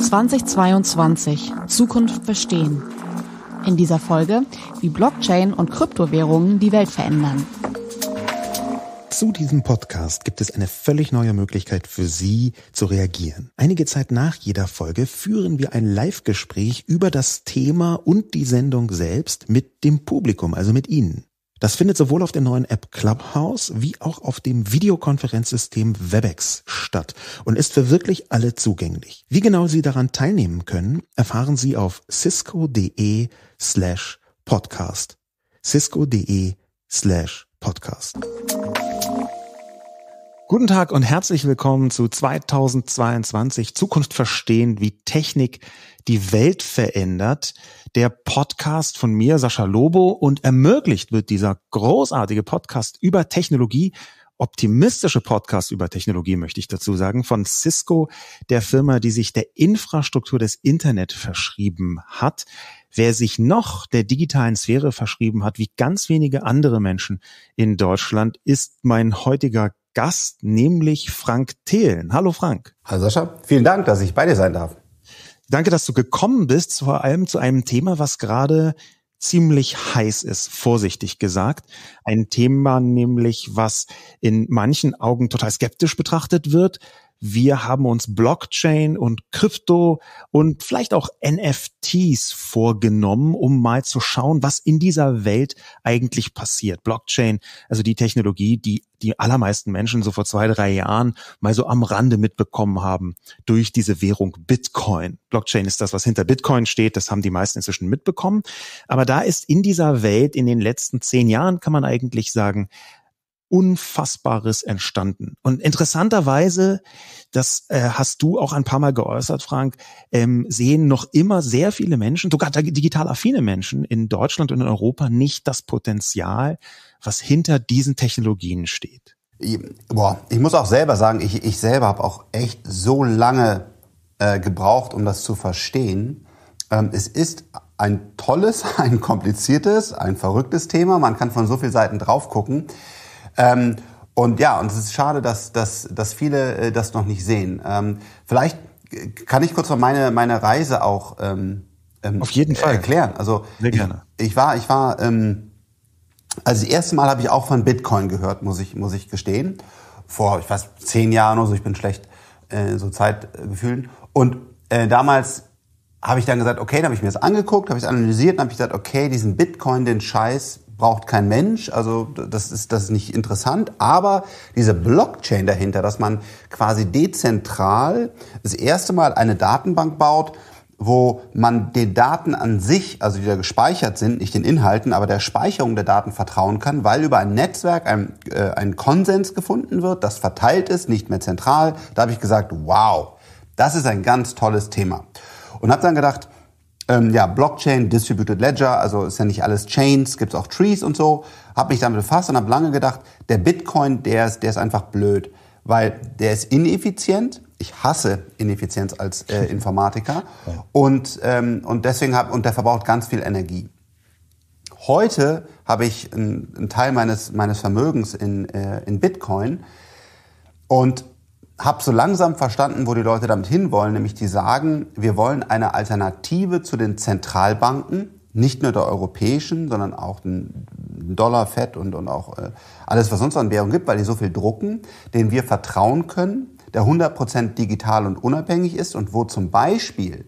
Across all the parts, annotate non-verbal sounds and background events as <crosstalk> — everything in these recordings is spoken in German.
2022 Zukunft verstehen. In dieser Folge, wie Blockchain und Kryptowährungen die Welt verändern. Zu diesem Podcast gibt es eine völlig neue Möglichkeit für Sie zu reagieren. Einige Zeit nach jeder Folge führen wir ein Live-Gespräch über das Thema und die Sendung selbst mit dem Publikum, also mit Ihnen. Das findet sowohl auf der neuen App Clubhouse wie auch auf dem Videokonferenzsystem Webex statt und ist für wirklich alle zugänglich. Wie genau Sie daran teilnehmen können, erfahren Sie auf cisco.de slash podcast. cisco.de slash podcast. Guten Tag und herzlich willkommen zu 2022 Zukunft verstehen, wie Technik die Welt verändert. Der Podcast von mir, Sascha Lobo, und ermöglicht wird dieser großartige Podcast über Technologie optimistische Podcast über Technologie, möchte ich dazu sagen, von Cisco, der Firma, die sich der Infrastruktur des Internet verschrieben hat. Wer sich noch der digitalen Sphäre verschrieben hat, wie ganz wenige andere Menschen in Deutschland, ist mein heutiger Gast, nämlich Frank Thelen. Hallo Frank. Hallo Sascha, vielen Dank, dass ich bei dir sein darf. Danke, dass du gekommen bist, vor allem zu einem Thema, was gerade ziemlich heiß ist, vorsichtig gesagt. Ein Thema nämlich, was in manchen Augen total skeptisch betrachtet wird, wir haben uns Blockchain und Krypto und vielleicht auch NFTs vorgenommen, um mal zu schauen, was in dieser Welt eigentlich passiert. Blockchain, also die Technologie, die die allermeisten Menschen so vor zwei, drei Jahren mal so am Rande mitbekommen haben durch diese Währung Bitcoin. Blockchain ist das, was hinter Bitcoin steht. Das haben die meisten inzwischen mitbekommen. Aber da ist in dieser Welt in den letzten zehn Jahren, kann man eigentlich sagen, Unfassbares entstanden. Und interessanterweise, das äh, hast du auch ein paar Mal geäußert, Frank, ähm, sehen noch immer sehr viele Menschen, sogar digital affine Menschen in Deutschland und in Europa nicht das Potenzial, was hinter diesen Technologien steht. Boah, ich muss auch selber sagen, ich, ich selber habe auch echt so lange äh, gebraucht, um das zu verstehen. Ähm, es ist ein tolles, <laughs> ein kompliziertes, ein verrücktes Thema. Man kann von so vielen Seiten drauf gucken. Ähm, und ja, und es ist schade, dass, dass, dass viele äh, das noch nicht sehen. Ähm, vielleicht kann ich kurz noch meine, meine Reise auch ähm, ähm Auf jeden Fall. erklären. Also Sehr gerne. Ich, ich war, ich war, ähm, also das erste Mal habe ich auch von Bitcoin gehört, muss ich, muss ich gestehen. Vor, ich weiß, zehn Jahren oder so, ich bin schlecht äh, so Zeitgefühlen. Und äh, damals habe ich dann gesagt, okay, dann habe ich mir das angeguckt, habe ich es analysiert und habe ich gesagt, okay, diesen Bitcoin, den Scheiß braucht kein Mensch, also das ist, das ist nicht interessant, aber diese Blockchain dahinter, dass man quasi dezentral das erste Mal eine Datenbank baut, wo man den Daten an sich, also die da gespeichert sind, nicht den Inhalten, aber der Speicherung der Daten vertrauen kann, weil über ein Netzwerk ein, äh, ein Konsens gefunden wird, das verteilt ist, nicht mehr zentral. Da habe ich gesagt, wow, das ist ein ganz tolles Thema. Und habe dann gedacht, ähm, ja, Blockchain, Distributed Ledger, also ist ja nicht alles Chains, gibt es auch Trees und so. Habe mich damit befasst und habe lange gedacht, der Bitcoin, der ist, der ist einfach blöd, weil der ist ineffizient. Ich hasse Ineffizienz als äh, <laughs> Informatiker und ähm, und deswegen hab, und der verbraucht ganz viel Energie. Heute habe ich einen, einen Teil meines meines Vermögens in äh, in Bitcoin und habe so langsam verstanden, wo die Leute damit hinwollen, nämlich die sagen, wir wollen eine Alternative zu den Zentralbanken, nicht nur der europäischen, sondern auch den Dollar, Fed und, und auch äh, alles, was sonst an Währung gibt, weil die so viel drucken, denen wir vertrauen können, der 100% digital und unabhängig ist und wo zum Beispiel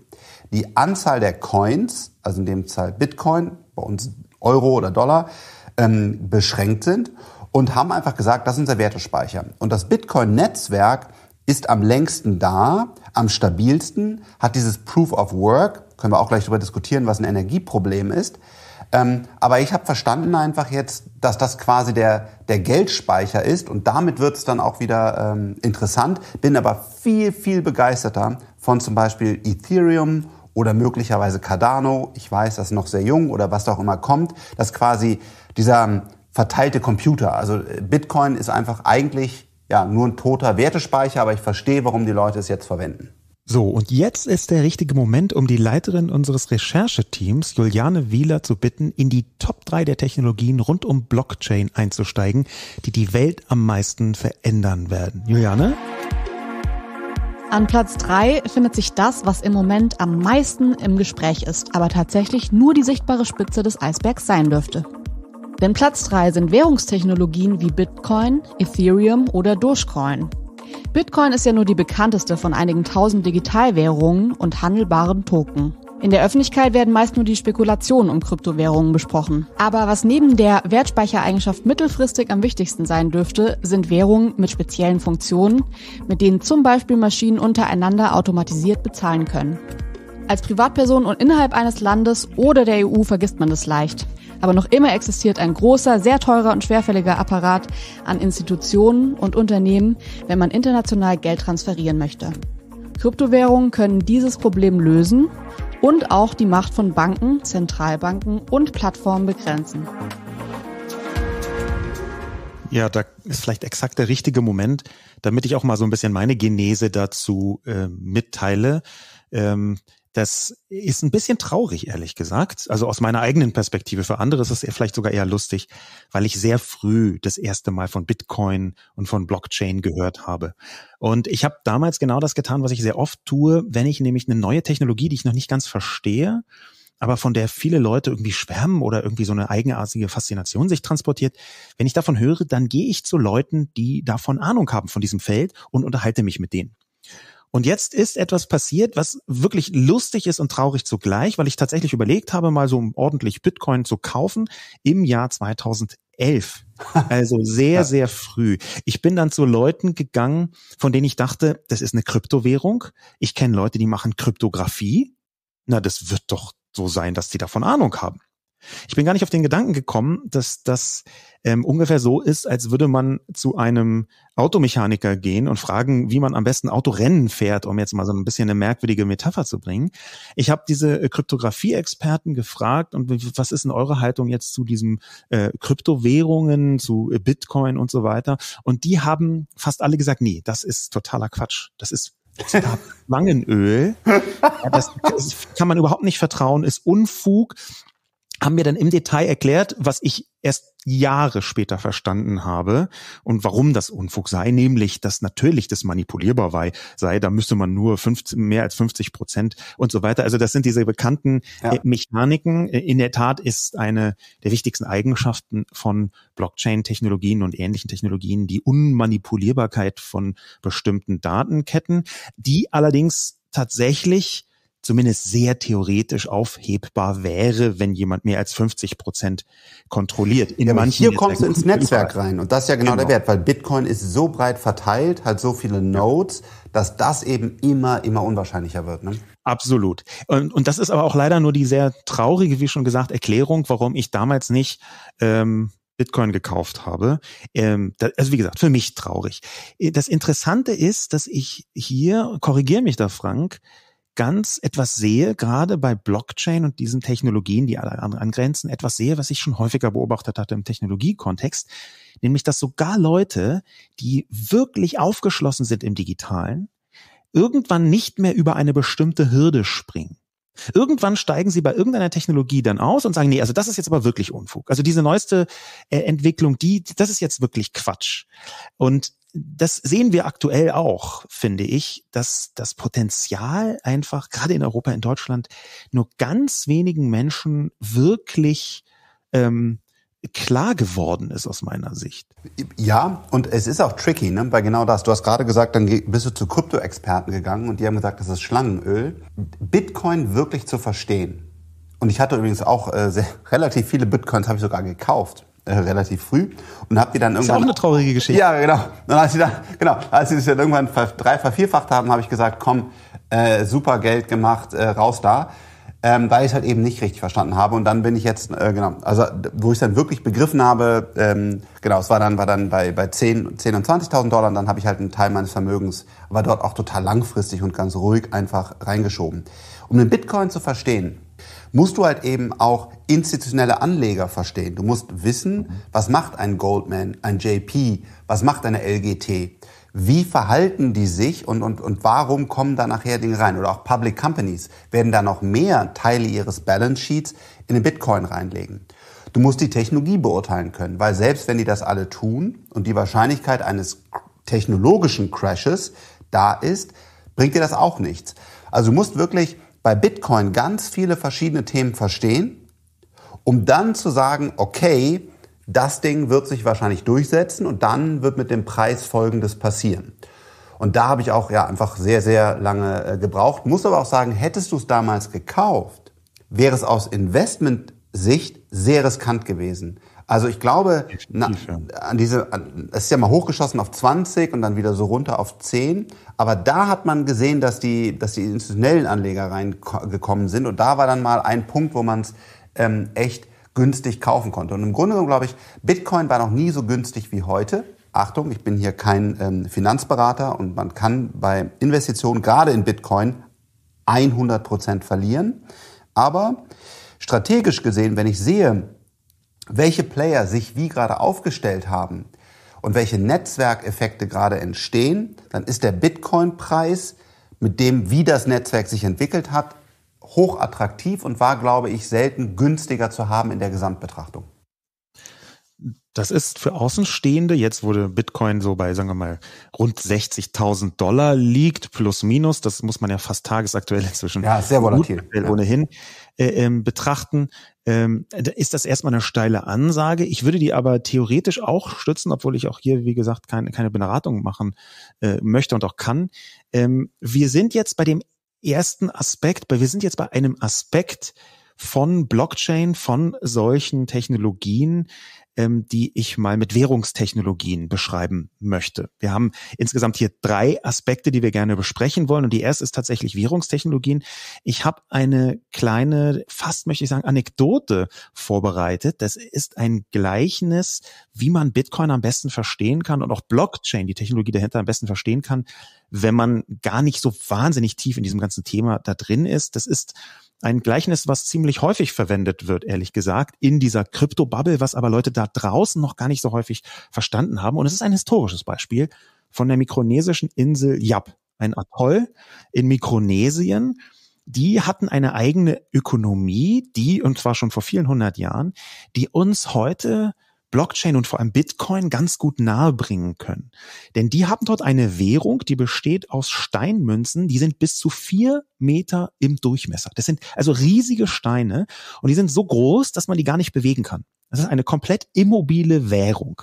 die Anzahl der Coins, also in dem Fall Bitcoin, bei uns Euro oder Dollar, ähm, beschränkt sind und haben einfach gesagt, das ist unser Wertespeicher. Und das Bitcoin-Netzwerk ist am längsten da, am stabilsten, hat dieses Proof of Work, können wir auch gleich darüber diskutieren, was ein Energieproblem ist. Ähm, aber ich habe verstanden einfach jetzt, dass das quasi der, der Geldspeicher ist und damit wird es dann auch wieder ähm, interessant. Bin aber viel, viel begeisterter von zum Beispiel Ethereum oder möglicherweise Cardano. Ich weiß, das ist noch sehr jung oder was da auch immer kommt. Das quasi dieser ähm, verteilte Computer. Also äh, Bitcoin ist einfach eigentlich ja, nur ein toter Wertespeicher, aber ich verstehe, warum die Leute es jetzt verwenden. So, und jetzt ist der richtige Moment, um die Leiterin unseres Rechercheteams, Juliane Wieler, zu bitten, in die Top 3 der Technologien rund um Blockchain einzusteigen, die die Welt am meisten verändern werden. Juliane? An Platz 3 findet sich das, was im Moment am meisten im Gespräch ist, aber tatsächlich nur die sichtbare Spitze des Eisbergs sein dürfte. Denn Platz 3 sind Währungstechnologien wie Bitcoin, Ethereum oder Dogecoin. Bitcoin ist ja nur die bekannteste von einigen tausend Digitalwährungen und handelbaren Token. In der Öffentlichkeit werden meist nur die Spekulationen um Kryptowährungen besprochen. Aber was neben der Wertspeichereigenschaft mittelfristig am wichtigsten sein dürfte, sind Währungen mit speziellen Funktionen, mit denen zum Beispiel Maschinen untereinander automatisiert bezahlen können. Als Privatperson und innerhalb eines Landes oder der EU vergisst man das leicht. Aber noch immer existiert ein großer, sehr teurer und schwerfälliger Apparat an Institutionen und Unternehmen, wenn man international Geld transferieren möchte. Kryptowährungen können dieses Problem lösen und auch die Macht von Banken, Zentralbanken und Plattformen begrenzen. Ja, da ist vielleicht exakt der richtige Moment, damit ich auch mal so ein bisschen meine Genese dazu äh, mitteile. Ähm, das ist ein bisschen traurig, ehrlich gesagt. Also aus meiner eigenen Perspektive. Für andere ist es vielleicht sogar eher lustig, weil ich sehr früh das erste Mal von Bitcoin und von Blockchain gehört habe. Und ich habe damals genau das getan, was ich sehr oft tue, wenn ich nämlich eine neue Technologie, die ich noch nicht ganz verstehe, aber von der viele Leute irgendwie schwärmen oder irgendwie so eine eigenartige Faszination sich transportiert. Wenn ich davon höre, dann gehe ich zu Leuten, die davon Ahnung haben von diesem Feld und unterhalte mich mit denen. Und jetzt ist etwas passiert, was wirklich lustig ist und traurig zugleich, weil ich tatsächlich überlegt habe, mal so ordentlich Bitcoin zu kaufen im Jahr 2011. <laughs> Also sehr, sehr früh. Ich bin dann zu Leuten gegangen, von denen ich dachte, das ist eine Kryptowährung. Ich kenne Leute, die machen Kryptographie. Na, das wird doch so sein, dass die davon Ahnung haben. Ich bin gar nicht auf den Gedanken gekommen, dass das ähm, ungefähr so ist, als würde man zu einem Automechaniker gehen und fragen, wie man am besten Autorennen fährt, um jetzt mal so ein bisschen eine merkwürdige Metapher zu bringen. Ich habe diese äh, Kryptographie-Experten gefragt und was ist denn eure Haltung jetzt zu diesen äh, Kryptowährungen, zu äh, Bitcoin und so weiter? Und die haben fast alle gesagt, nee, das ist totaler Quatsch. Das ist Wangenöl. <laughs> Ja, das, das kann man überhaupt nicht vertrauen, ist Unfug haben mir dann im Detail erklärt, was ich erst Jahre später verstanden habe und warum das Unfug sei, nämlich, dass natürlich das manipulierbar sei, da müsste man nur 50, mehr als 50 Prozent und so weiter. Also das sind diese bekannten ja. Äh, Mechaniken. In der Tat ist eine der wichtigsten Eigenschaften von Blockchain-Technologien und ähnlichen Technologien die Unmanipulierbarkeit von bestimmten Datenketten, die allerdings tatsächlich zumindest sehr theoretisch aufhebbar wäre, wenn jemand mehr als 50 Prozent kontrolliert. In ja, manchen hier kommst du ins Netzwerk rein und das ist ja genau, genau, der Wert, weil Bitcoin ist so breit verteilt, hat so viele Nodes, dass das eben immer, immer unwahrscheinlicher wird. Ne? Absolut. Und, und das ist aber auch leider nur die sehr traurige, wie schon gesagt, Erklärung, warum ich damals nicht ähm, Bitcoin gekauft habe. Ähm, das, also wie gesagt, für mich traurig. Das Interessante ist, dass ich hier, korrigiere mich da Frank, ganz etwas sehe, gerade bei Blockchain und diesen Technologien, die alle angrenzen, etwas sehe, was ich schon häufiger beobachtet hatte im Technologiekontext, nämlich dass sogar Leute, die wirklich aufgeschlossen sind im Digitalen, irgendwann nicht mehr über eine bestimmte Hürde springen. Irgendwann steigen sie bei irgendeiner Technologie dann aus und sagen, nee, also das ist jetzt aber wirklich Unfug. Also diese neueste äh, Entwicklung, die, das ist jetzt wirklich Quatsch. Und das sehen wir aktuell auch, finde ich, dass das Potenzial einfach, gerade in Europa, in Deutschland, nur ganz wenigen Menschen wirklich ähm, klar geworden ist aus meiner Sicht. Ja, und es ist auch tricky, ne? weil genau das, du hast gerade gesagt, dann bist du zu Krypto-Experten gegangen und die haben gesagt, das ist Schlangenöl. Bitcoin wirklich zu verstehen. Und ich hatte übrigens auch äh, sehr, <laughs> relativ viele Bitcoins, habe ich sogar gekauft äh, relativ früh und habe die dann irgendwann. Ist auch eine traurige Geschichte. Ja, genau. Und als sie dann, genau, als sie das dann irgendwann drei vervierfacht haben, habe ich gesagt, komm, äh, super Geld gemacht, äh, raus da. Ähm, weil ich es halt eben nicht richtig verstanden habe. Und dann bin ich jetzt, äh, genau, also wo ich es dann wirklich begriffen habe, ähm, genau, es war dann, war dann bei, bei 10, 10 und 20.000 Dollar und dann habe ich halt einen Teil meines Vermögens, aber dort auch total langfristig und ganz ruhig einfach reingeschoben. Um den Bitcoin zu verstehen, musst du halt eben auch institutionelle Anleger verstehen. Du musst wissen, was macht ein Goldman, ein JP, was macht eine LGT, wie verhalten die sich und, und, und warum kommen da nachher Dinge rein? Oder auch Public Companies werden da noch mehr Teile ihres Balance Sheets in den Bitcoin reinlegen. Du musst die Technologie beurteilen können, weil selbst wenn die das alle tun und die Wahrscheinlichkeit eines technologischen Crashes da ist, bringt dir das auch nichts. Also du musst wirklich bei Bitcoin ganz viele verschiedene Themen verstehen, um dann zu sagen, okay, das Ding wird sich wahrscheinlich durchsetzen und dann wird mit dem Preis Folgendes passieren. Und da habe ich auch ja einfach sehr, sehr lange äh, gebraucht. Muss aber auch sagen, hättest du es damals gekauft, wäre es aus Investment-Sicht sehr riskant gewesen. Also ich glaube, na, an diese, an, es ist ja mal hochgeschossen auf 20 und dann wieder so runter auf 10. Aber da hat man gesehen, dass die, dass die institutionellen Anleger reingekommen sind. Und da war dann mal ein Punkt, wo man es ähm, echt günstig kaufen konnte. Und im Grunde genommen glaube ich, Bitcoin war noch nie so günstig wie heute. Achtung, ich bin hier kein ähm, Finanzberater und man kann bei Investitionen, gerade in Bitcoin, 100 Prozent verlieren. Aber strategisch gesehen, wenn ich sehe, welche Player sich wie gerade aufgestellt haben und welche Netzwerkeffekte gerade entstehen, dann ist der Bitcoin-Preis mit dem, wie das Netzwerk sich entwickelt hat, hochattraktiv und war, glaube ich, selten günstiger zu haben in der Gesamtbetrachtung. Das ist für Außenstehende, jetzt wurde Bitcoin so bei, sagen wir mal, rund 60.000 Dollar liegt, plus minus, das muss man ja fast tagesaktuell inzwischen ja, sehr volatil. Ja. ohnehin äh, ähm, betrachten, ähm, ist das erstmal eine steile Ansage. Ich würde die aber theoretisch auch stützen, obwohl ich auch hier, wie gesagt, keine, keine Beratung machen äh, möchte und auch kann. Ähm, wir sind jetzt bei dem ersten Aspekt, weil wir sind jetzt bei einem Aspekt von Blockchain, von solchen Technologien, ähm, die ich mal mit Währungstechnologien beschreiben möchte. Wir haben insgesamt hier drei Aspekte, die wir gerne besprechen wollen. Und die erste ist tatsächlich Währungstechnologien. Ich habe eine kleine, fast möchte ich sagen, Anekdote vorbereitet. Das ist ein Gleichnis, wie man Bitcoin am besten verstehen kann und auch Blockchain, die Technologie dahinter am besten verstehen kann, wenn man gar nicht so wahnsinnig tief in diesem ganzen Thema da drin ist. Das ist ein Gleichnis, was ziemlich häufig verwendet wird, ehrlich gesagt, in dieser Krypto-Bubble, was aber Leute da draußen noch gar nicht so häufig verstanden haben. Und es ist ein historisches Beispiel von der mikronesischen Insel Yap, ein Atoll in Mikronesien. Die hatten eine eigene Ökonomie, die, und zwar schon vor vielen hundert Jahren, die uns heute Blockchain und vor allem Bitcoin ganz gut nahebringen können. Denn die haben dort eine Währung, die besteht aus Steinmünzen, die sind bis zu vier Meter im Durchmesser. Das sind also riesige Steine und die sind so groß, dass man die gar nicht bewegen kann. Das ist eine komplett immobile Währung.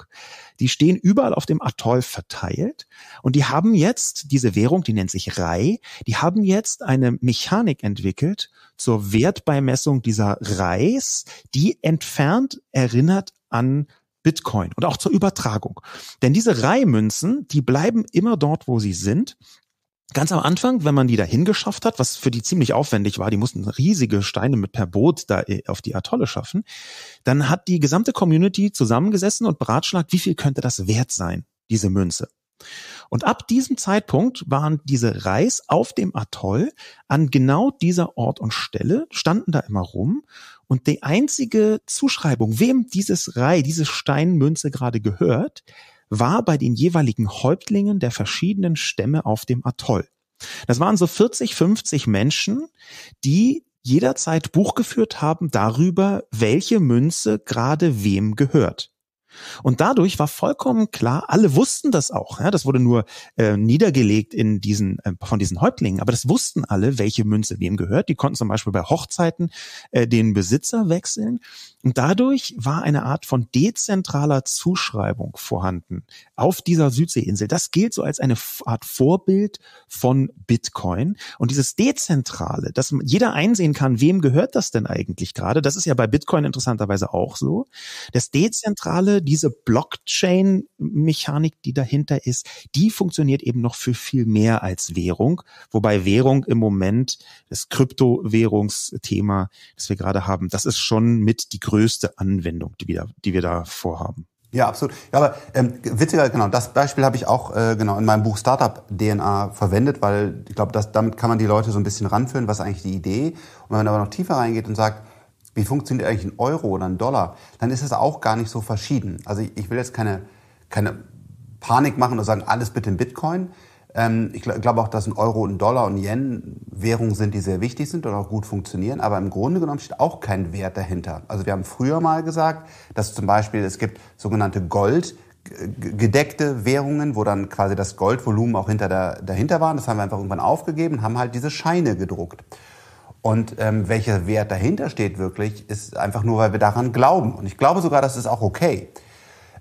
Die stehen überall auf dem Atoll verteilt und die haben jetzt diese Währung, die nennt sich Rai, die haben jetzt eine Mechanik entwickelt zur Wertbeimessung dieser Reis, die entfernt erinnert an Bitcoin und auch zur Übertragung. Denn diese Reihmünzen, die bleiben immer dort, wo sie sind. Ganz am Anfang, wenn man die da hingeschafft hat, was für die ziemlich aufwendig war, die mussten riesige Steine mit per Boot da äh, auf die Atolle schaffen, dann hat die gesamte Community zusammengesessen und beratschlagt, wie viel könnte das wert sein, diese Münze. Und ab diesem Zeitpunkt waren diese Reis auf dem Atoll an genau dieser Ort und Stelle, standen da immer rum und die einzige Zuschreibung, wem dieses Rei, diese Steinmünze gerade gehört, war bei den jeweiligen Häuptlingen der verschiedenen Stämme auf dem Atoll. Das waren so 40, 50 Menschen, die jederzeit Buch geführt haben darüber, welche Münze gerade wem gehört. Und dadurch war vollkommen klar, alle wussten das auch. Ja, das wurde nur äh, niedergelegt in diesen äh, von diesen Häuptlingen, aber das wussten alle, welche Münze wem gehört. Die konnten zum Beispiel bei Hochzeiten äh, den Besitzer wechseln. Und dadurch war eine Art von dezentraler Zuschreibung vorhanden auf dieser Südseeinsel. Das gilt so als eine Art Vorbild von Bitcoin. Und dieses Dezentrale, dass jeder einsehen kann, wem gehört das denn eigentlich gerade? Das ist ja bei Bitcoin interessanterweise auch so. Das Dezentrale, diese Blockchain-Mechanik, die dahinter ist, die funktioniert eben noch für viel mehr als Währung. Wobei Währung im Moment, das Kryptowährungsthema, das wir gerade haben, das ist schon mit die größte Anwendung, die wir, die wir da vorhaben. Ja, absolut. Ja, aber ähm, witziger, genau, das Beispiel habe ich auch äh, genau in meinem Buch Startup DNA verwendet, weil ich glaube, damit kann man die Leute so ein bisschen ranführen, was ist eigentlich die Idee. Und wenn man aber noch tiefer reingeht und sagt, wie funktioniert eigentlich ein Euro oder ein Dollar, dann ist es auch gar nicht so verschieden. Also ich, ich will jetzt keine, keine Panik machen und sagen, alles bitte in Bitcoin. Ähm, ich gl glaube auch, dass ein Euro, ein Dollar und Yen Währungen sind, die sehr wichtig sind und auch gut funktionieren. Aber im Grunde genommen steht auch kein Wert dahinter. Also wir haben früher mal gesagt, dass zum Beispiel es gibt sogenannte Gold, gedeckte Währungen, wo dann quasi das Goldvolumen auch hinter der, dahinter war. Das haben wir einfach irgendwann aufgegeben und haben halt diese Scheine gedruckt. Und ähm, welcher Wert dahinter steht wirklich, ist einfach nur, weil wir daran glauben. Und ich glaube sogar, das ist auch okay.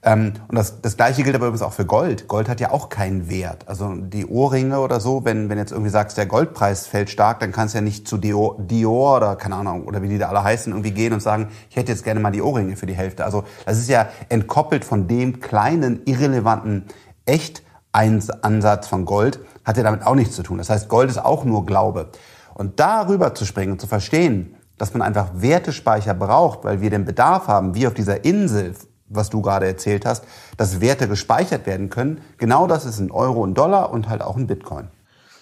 Ähm, und das, das Gleiche gilt aber übrigens auch für Gold. Gold hat ja auch keinen Wert. Also die Ohrringe oder so, wenn, wenn jetzt irgendwie sagst, der Goldpreis fällt stark, dann kannst du ja nicht zu Dior, Dior oder keine Ahnung, oder wie die da alle heißen, irgendwie gehen und sagen, ich hätte jetzt gerne mal die Ohrringe für die Hälfte. Also das ist ja entkoppelt von dem kleinen, irrelevanten Echt-Ansatz von Gold, hat ja damit auch nichts zu tun. Das heißt, Gold ist auch nur Glaube. Und darüber zu springen und zu verstehen, dass man einfach Wertespeicher braucht, weil wir den Bedarf haben, wie auf dieser Insel was du gerade erzählt hast, dass Werte gespeichert werden können. Genau das ist ein Euro und Dollar und halt auch ein Bitcoin.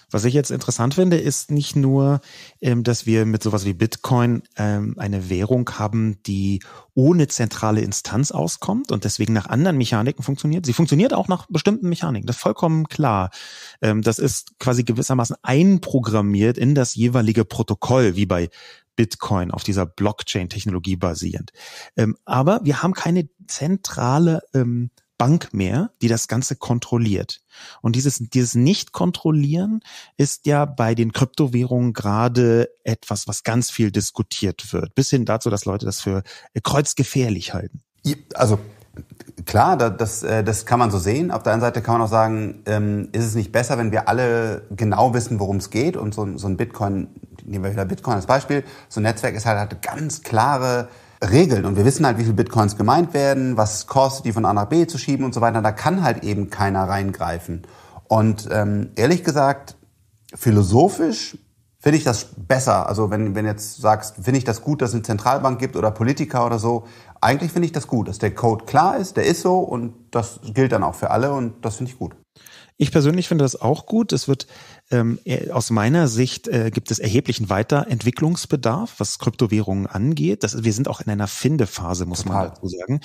Was ich jetzt interessant finde, ist nicht nur, ähm, dass wir mit sowas wie Bitcoin ähm, eine Währung haben, die ohne zentrale Instanz auskommt und deswegen nach anderen Mechaniken funktioniert. Sie funktioniert auch nach bestimmten Mechaniken, das ist vollkommen klar. Ähm, das ist quasi gewissermaßen einprogrammiert in das jeweilige Protokoll, wie bei Bitcoin, auf dieser Blockchain-Technologie basierend. Aber wir haben keine zentrale ähm, Bank mehr, die das Ganze kontrolliert. Und dieses, dieses Nicht-Kontrollieren ist ja bei den Kryptowährungen gerade etwas, was ganz viel diskutiert wird, bis hin dazu, dass Leute das für kreuzgefährlich halten. Also klar, das, äh, das kann man so sehen. Auf der anderen Seite kann man auch sagen, ähm, ist es nicht besser, wenn wir alle genau wissen, worum es geht und so, so ein Bitcoin nehmen wir wieder Bitcoin als Beispiel, so ein Netzwerk ist halt, hat ganz klare Regeln und wir wissen halt, wie viel Bitcoins gemeint werden, was kostet, die von A nach B zu schieben und so weiter. Da kann halt eben keiner reingreifen. Und ähm, ehrlich gesagt, philosophisch finde ich das besser. Also wenn, wenn jetzt sagst, finde ich das gut, dass es eine Zentralbank gibt oder Politiker oder so, eigentlich finde ich das gut, dass der Code klar ist, der ist so und das gilt dann auch für alle und das finde ich gut. Ich persönlich finde das auch gut. Es wird ähm, äh, aus meiner Sicht äh, gibt es erheblichen Weiterentwicklungsbedarf, was Kryptowährungen angeht. Das, wir sind auch in einer Findephase, muss Total. man dazu sagen.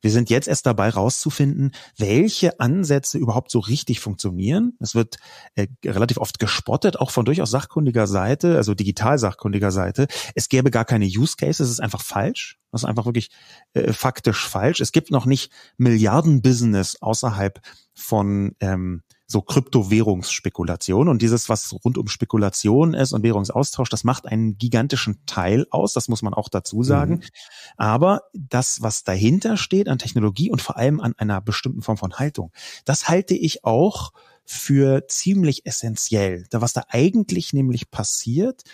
Wir sind jetzt erst dabei, rauszufinden, welche Ansätze überhaupt so richtig funktionieren. Es wird äh, relativ oft gespottet, auch von durchaus sachkundiger Seite, also digital sachkundiger Seite. Es gäbe gar keine Use Cases, es ist einfach falsch. Das ist einfach wirklich äh, faktisch falsch. Es gibt noch nicht Milliarden-Business außerhalb von ähm, so Kryptowährungsspekulation. Und dieses, was rund um Spekulation ist und Währungsaustausch, das macht einen gigantischen Teil aus. Das muss man auch dazu sagen. Mhm. Aber das, was dahinter steht an Technologie und vor allem an einer bestimmten Form von Haltung, das halte ich auch für ziemlich essentiell. Da, was da eigentlich nämlich passiert,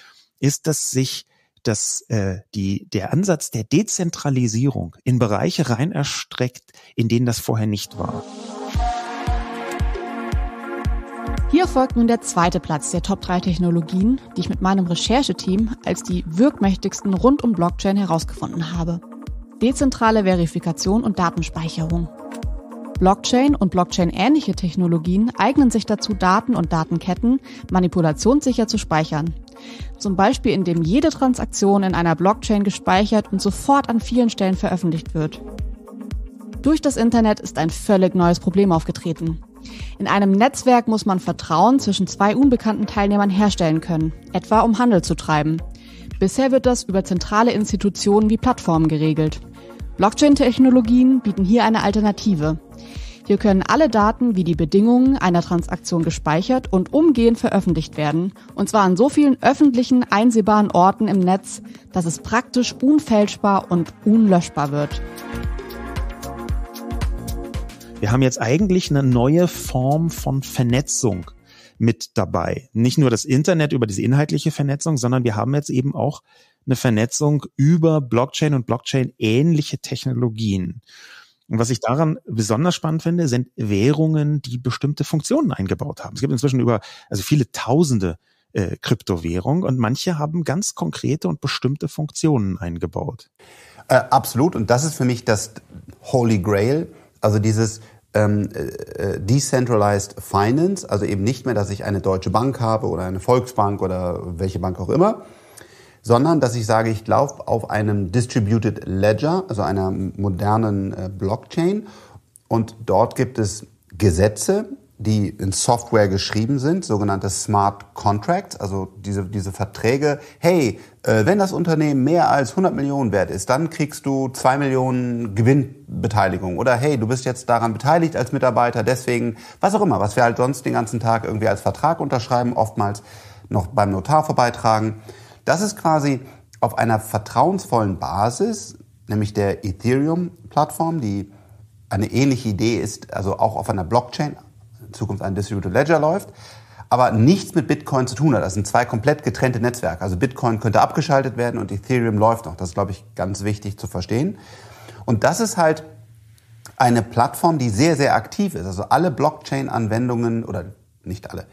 ist, dass sich dass äh, die, der Ansatz der Dezentralisierung in Bereiche rein erstreckt, in denen das vorher nicht war. Hier folgt nun der zweite Platz der Top 3 Technologien, die ich mit meinem Rechercheteam als die wirkmächtigsten rund um Blockchain herausgefunden habe. Dezentrale Verifikation und Datenspeicherung. Blockchain und Blockchain-ähnliche Technologien eignen sich dazu, Daten und Datenketten manipulationssicher zu speichern. Zum Beispiel indem jede Transaktion in einer Blockchain gespeichert und sofort an vielen Stellen veröffentlicht wird. Durch das Internet ist ein völlig neues Problem aufgetreten. In einem Netzwerk muss man Vertrauen zwischen zwei unbekannten Teilnehmern herstellen können, etwa um Handel zu treiben. Bisher wird das über zentrale Institutionen wie Plattformen geregelt. Blockchain-Technologien bieten hier eine Alternative. Hier können alle Daten wie die Bedingungen einer Transaktion gespeichert und umgehend veröffentlicht werden, und zwar an so vielen öffentlichen, einsehbaren Orten im Netz, dass es praktisch unfälschbar und unlöschbar wird. Wir haben jetzt eigentlich eine neue Form von Vernetzung mit dabei. Nicht nur das Internet über diese inhaltliche Vernetzung, sondern wir haben jetzt eben auch eine Vernetzung über Blockchain und Blockchain-ähnliche Technologien. Und was ich daran besonders spannend finde, sind Währungen, die bestimmte Funktionen eingebaut haben. Es gibt inzwischen über, also viele tausende äh, Kryptowährungen und manche haben ganz konkrete und bestimmte Funktionen eingebaut. Äh, absolut. Und das ist für mich das Holy Grail also dieses ähm, äh, äh, Decentralized Finance, also eben nicht mehr, dass ich eine Deutsche Bank habe oder eine Volksbank oder welche Bank auch immer, sondern dass ich sage, ich laufe auf einem Distributed Ledger, also einer modernen äh, Blockchain. Und dort gibt es Gesetze, die in Software geschrieben sind, sogenannte Smart Contracts, also diese, diese Verträge. Hey, äh, wenn das Unternehmen mehr als 100 Millionen wert ist, dann kriegst du zwei Millionen Gewinnbeteiligung. Oder hey, du bist jetzt daran beteiligt als Mitarbeiter, deswegen, was auch immer, was wir halt sonst den ganzen Tag irgendwie als Vertrag unterschreiben, oftmals noch beim Notar vorbeitragen. Das ist quasi auf einer vertrauensvollen Basis, nämlich der Ethereum-Plattform, die eine ähnliche Idee ist, also auch auf einer Blockchain, in Zukunft ein Distributed Ledger läuft, aber nichts mit Bitcoin zu tun hat. Das sind zwei komplett getrennte Netzwerke. Also Bitcoin könnte abgeschaltet werden und Ethereum läuft noch. Das ist, glaube ich, ganz wichtig zu verstehen. Und das ist halt eine Plattform, die sehr, sehr aktiv ist. Also alle Blockchain-Anwendungen oder nicht alle,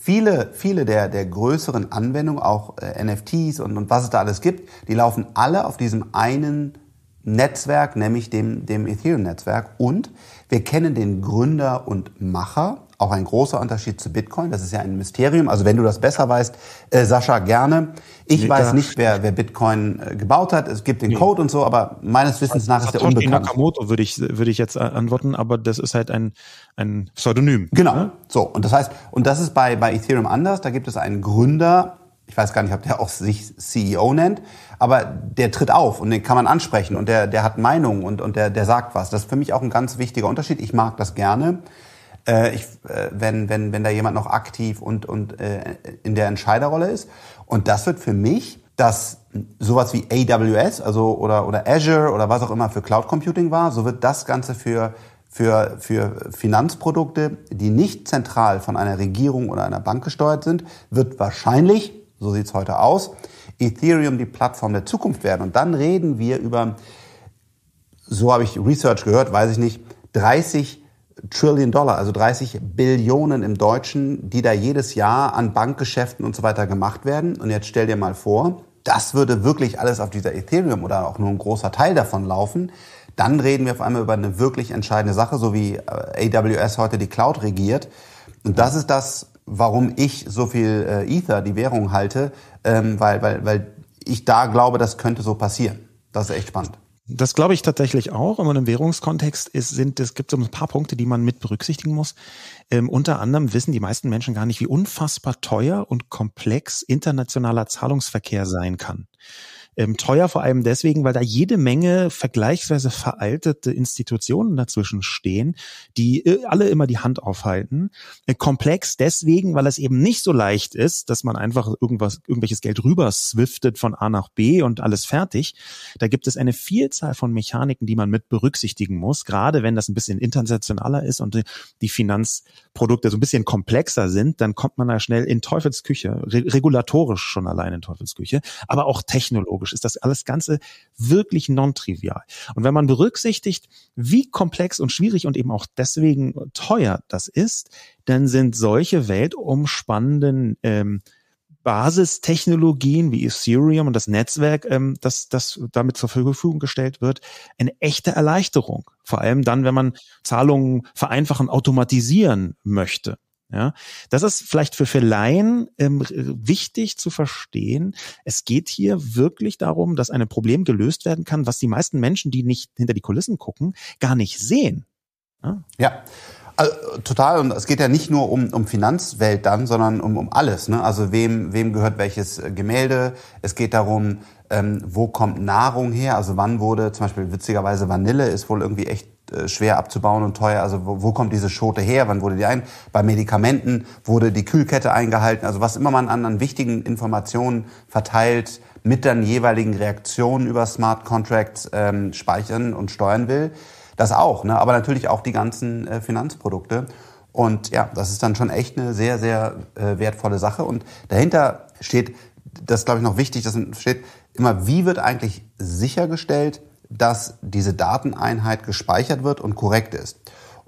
viele, viele der, der größeren Anwendungen, auch äh, NFTs und, und was es da alles gibt, die laufen alle auf diesem einen Netzwerk, nämlich dem, dem Ethereum-Netzwerk. Und wir kennen den Gründer und Macher, auch ein großer Unterschied zu Bitcoin. Das ist ja ein Mysterium. Also wenn du das besser weißt, äh, Sascha, gerne. Ich weiß ja. nicht, wer, wer Bitcoin äh, gebaut hat. Es gibt den Code und so, aber meines Wissens nach ist der unbekannt. Nakamoto würde ich, würde ich jetzt antworten, aber das ist halt ein, ein Pseudonym. Genau. Ne? So. Und das heißt, und das ist bei, bei Ethereum anders. Da gibt es einen Gründer, ich weiß gar nicht, ob der auch sich CEO nennt, aber der tritt auf und den kann man ansprechen und der, der hat Meinung und, und der, der sagt was. Das ist für mich auch ein ganz wichtiger Unterschied. Ich mag das gerne. Äh, ich, äh, wenn, wenn, wenn da jemand noch aktiv und, und äh, in der Entscheiderrolle ist. Und das wird für mich dass sowas wie AWS, also oder, oder Azure oder was auch immer für Cloud Computing war, so wird das Ganze für, für, für Finanzprodukte, die nicht zentral von einer Regierung oder einer Bank gesteuert sind, wird wahrscheinlich so sieht's heute aus, Ethereum die Plattform der Zukunft werden. Und dann reden wir über, so habe ich Research gehört, weiß ich nicht, 30 Trillion Dollar, also 30 Billionen im Deutschen, die da jedes Jahr an Bankgeschäften und so weiter gemacht werden. Und jetzt stell dir mal vor, das würde wirklich alles auf dieser Ethereum oder auch nur ein großer Teil davon laufen. Dann reden wir auf einmal über eine wirklich entscheidende Sache, so wie äh, AWS heute die Cloud regiert. Und das ist das, warum ich so viel äh, Ether, die Währung, halte, ähm, weil, weil, weil ich da glaube, das könnte so passieren. Das ist echt spannend. Das glaube ich tatsächlich auch. Und im Währungskontext ist, sind, es gibt so ein paar Punkte, die man mit berücksichtigen muss. Ähm, unter anderem wissen die meisten Menschen gar nicht, wie unfassbar teuer und komplex internationaler Zahlungsverkehr sein kann. Ähm, teuer vor allem deswegen, weil da jede Menge vergleichsweise veraltete Institutionen dazwischen stehen, die äh, alle immer die Hand aufhalten. Äh, komplex deswegen, weil es eben nicht so leicht ist, dass man einfach irgendwas, irgendwelches Geld rüber swiftet von A nach B und alles fertig. Da gibt es eine Vielzahl von Mechaniken, die man mit berücksichtigen muss, gerade wenn das ein bisschen internationaler ist und die Finanzprodukte so ein bisschen komplexer sind, dann kommt man da schnell in Teufelsküche, regulatorisch schon allein in Teufelsküche, aber auch technologisch technologisch ist das alles Ganze wirklich non-trivial. Und wenn man berücksichtigt, wie komplex und schwierig und eben auch deswegen teuer das ist, dann sind solche weltumspannenden ähm, Basistechnologien wie Ethereum und das Netzwerk, ähm, das, das damit zur Verfügung gestellt wird, eine echte Erleichterung. Vor allem dann, wenn man Zahlungen vereinfachen, automatisieren möchte. Ja, das ist vielleicht für, Laien ähm, wichtig zu verstehen. Es geht hier wirklich darum, dass ein Problem gelöst werden kann, was die meisten Menschen, die nicht hinter die Kulissen gucken, gar nicht sehen. Ja. ja. Also, total. Und es geht ja nicht nur um, um Finanzwelt dann, sondern um, um alles. Ne? Also wem, wem gehört welches äh, Gemälde? Es geht darum, ähm, wo kommt Nahrung her? Also wann wurde zum Beispiel witzigerweise Vanille ist wohl irgendwie echt äh, schwer abzubauen und teuer. Also wo, wo, kommt diese Schote her? Wann wurde die ein? Bei Medikamenten wurde die Kühlkette eingehalten. Also was immer man an, an wichtigen Informationen verteilt, mit dann jeweiligen Reaktionen über Smart Contracts ähm, speichern und steuern will. Das auch, ne? aber natürlich auch die ganzen äh, Finanzprodukte. Und ja, das ist dann schon echt eine sehr, sehr äh, wertvolle Sache. Und dahinter steht, das glaube ich noch wichtig, das steht immer, wie wird eigentlich sichergestellt, dass diese Dateneinheit gespeichert wird und korrekt ist.